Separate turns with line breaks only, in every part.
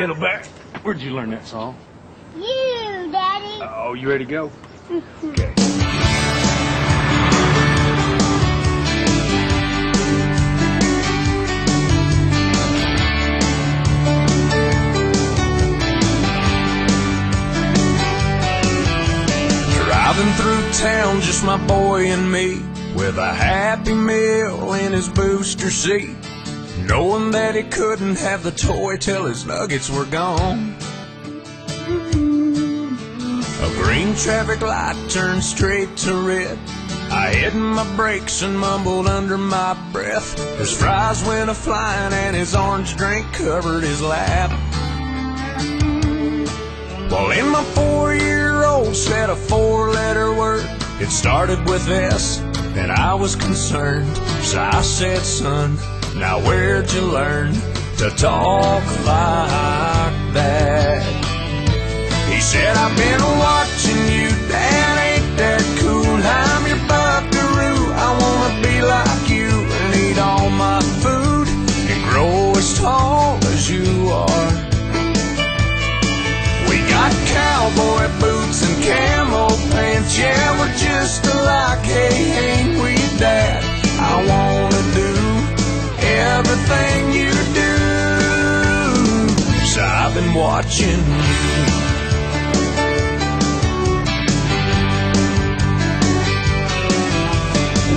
little bear. Where'd you learn that song?
You, Daddy.
Oh, you ready to go? Mm-hmm. Okay.
Driving through town, just my boy and me, with a happy meal in his booster seat, knowing that he couldn't have the toy till his nuggets were gone. A green traffic light turned straight to red. I hit my brakes and mumbled under my breath. His fries went a flying and his orange drink covered his lap. Well, in my four-year-old said a four-letter word. It started with S, and I was concerned. So I said, son, now where'd you learn to talk like that? He said, I've been watching you, Dad, ain't that cool? I'm your buckaroo, I wanna be like you and eat all my food and grow as tall as you are. We got cowboy boots and camo pants, yeah, we're just alike, hey, ain't we, Dad? I wanna watching you.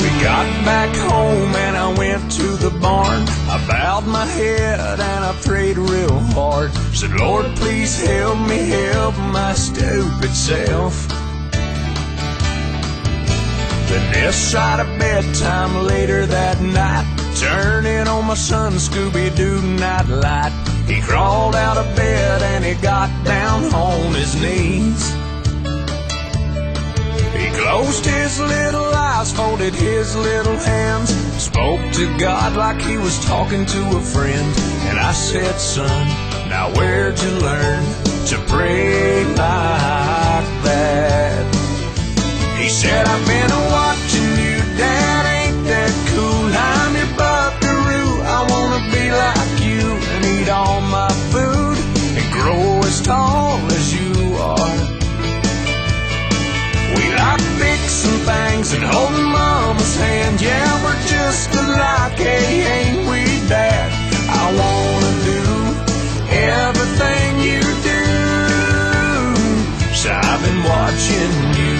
We got back home and I went to the barn. I bowed my head and I prayed real hard. Said, Lord, please help me help my stupid self. Then this side of bedtime later that night, turning on my son Scooby Doo night light. He crawled out of bed closed his little eyes, folded his little hands, spoke to God like he was talking to a friend. And I said, son, now where'd you learn watching you.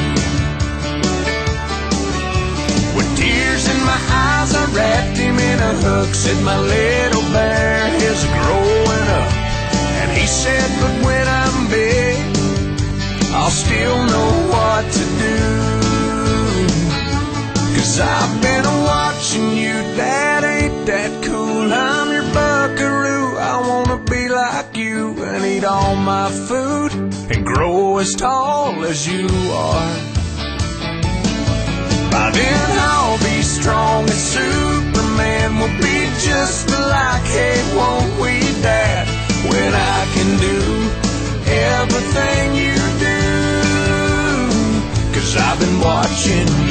With tears in my eyes, I wrapped him in a hug. Said, My little bear is growing up. And he said, But when I'm big, I'll still know what to do. Cause I've been watching you, Dad, ain't that cool? I'm your buckaroo, I wanna be like you and eat all my food and grow as tall as you are. By then I'll be strong as Superman, we'll be just alike, hey, won't we, Dad? When I can do everything you do. Cause I've been watching